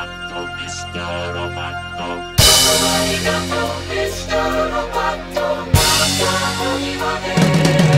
がとうミスターロボットどうもありがとうミスターロボットまたお庭で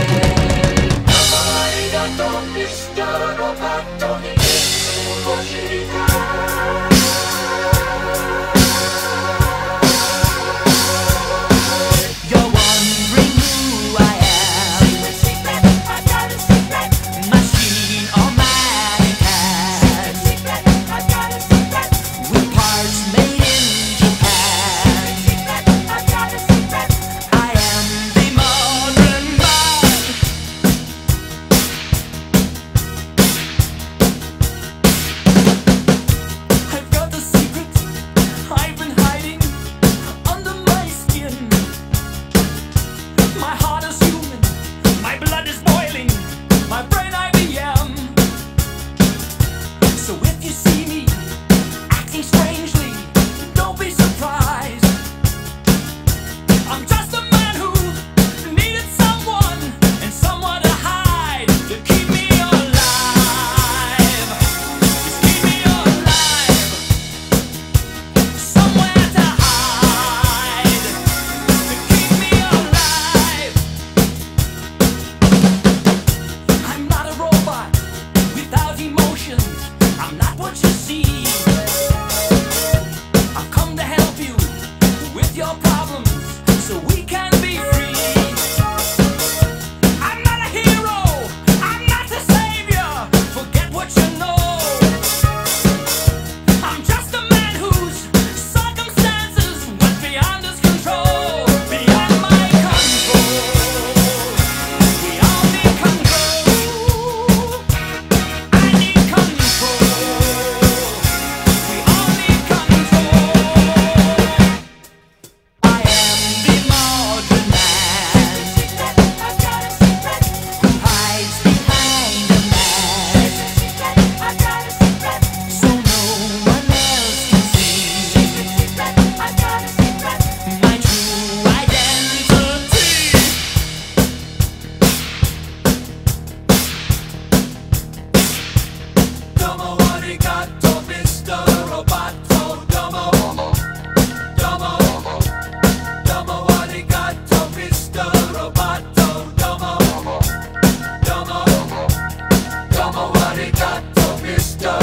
Arigato, Mr.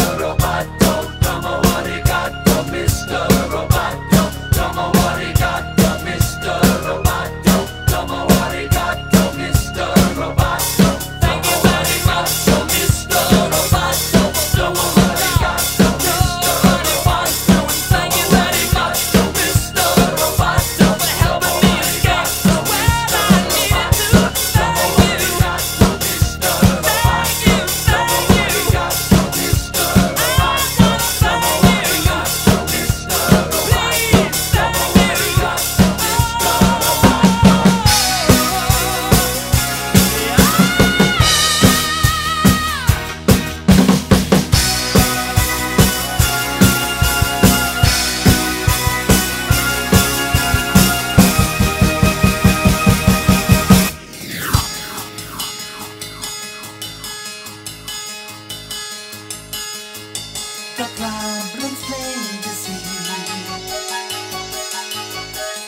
problems plain to see.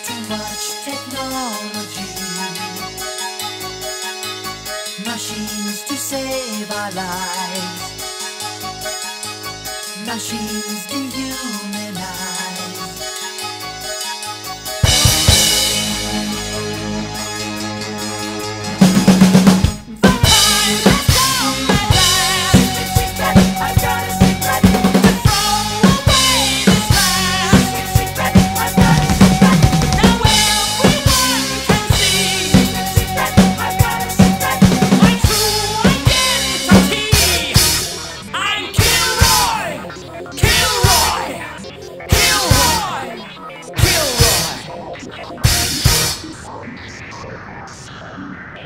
Too much technology, machines to save our lives, machines. Thank you.